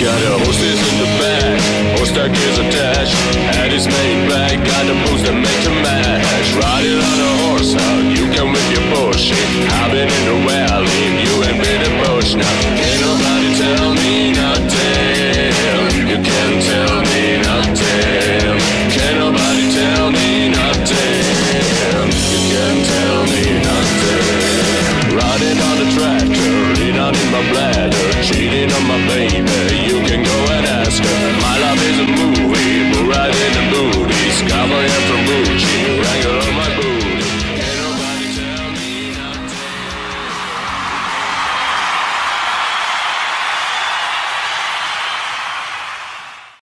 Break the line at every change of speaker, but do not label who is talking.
Got a horses in the back, horse that is attached. Had his made back, got the moves that make to match. Riding on a horse, how you can with your bullshit. I've been in the valley, you ain't been a bush now. Can't nobody tell me nothing. You can't tell me nothing. Can't nobody tell me nothing. You can't tell me nothing. Riding on a tractor, lean out in my bladder, cheating on my baby.